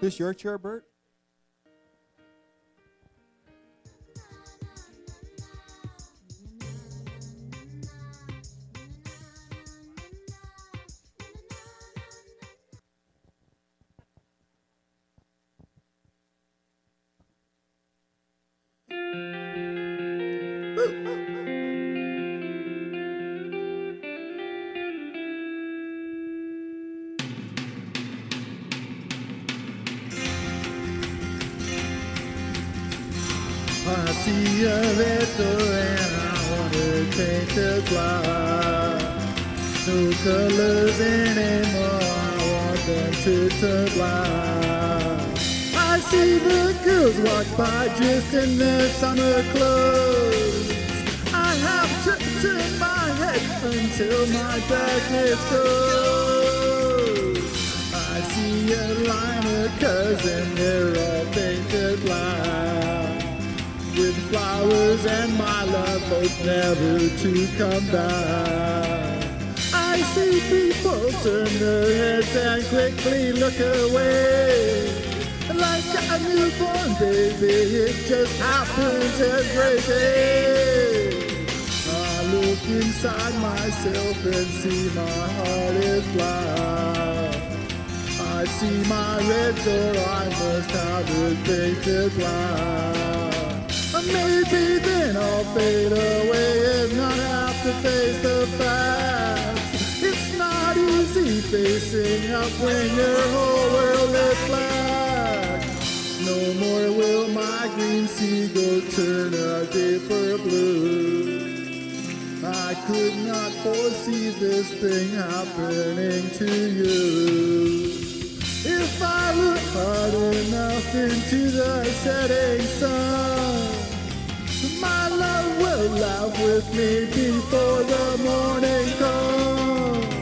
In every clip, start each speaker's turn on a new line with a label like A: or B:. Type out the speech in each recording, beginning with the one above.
A: This your chair, Bert?
B: I see a door and I wanna change the black. No colors anymore, I want them to turn black. I see the girls walk by dressed in their summer clothes. I have to turn my head until my darkness goes. I see a line of and they're all painted and my love hope never to come back. I see people turn their heads and quickly look away. Like a newborn baby, it just happens every day. I look inside myself and see my heart is black. I see my red door, I must have it painted black. Maybe then I'll fade away and not have to face the past. It's not easy facing up when your whole world is black. No more will my green seagull turn a deeper blue. I could not foresee this thing happening to you. If I look hard enough into the setting sun, my love will laugh with me before the morning comes.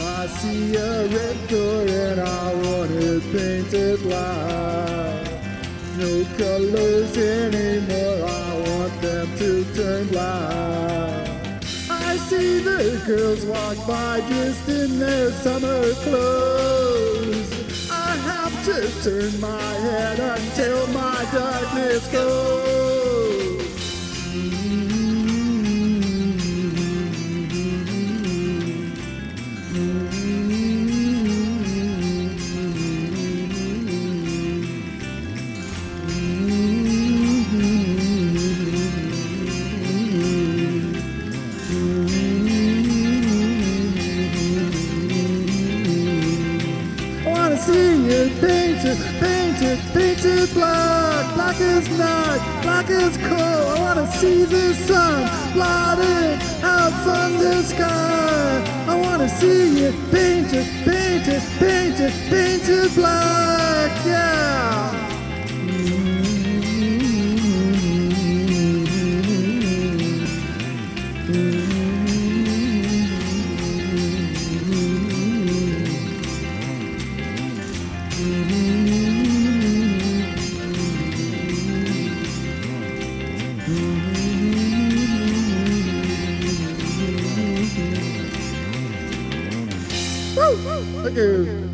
B: I see a red door and I want it painted black. No colors anymore, I want them to turn black. I see the girls walk by dressed in their summer clothes. I have to turn my head until my darkness goes. I wanna see it painted, painted, painted black, black as night, black as coal. I wanna see the sun blotted out from the sky. I wanna see it painted, painted, painted, painted black, yeah. Woo! Thank you.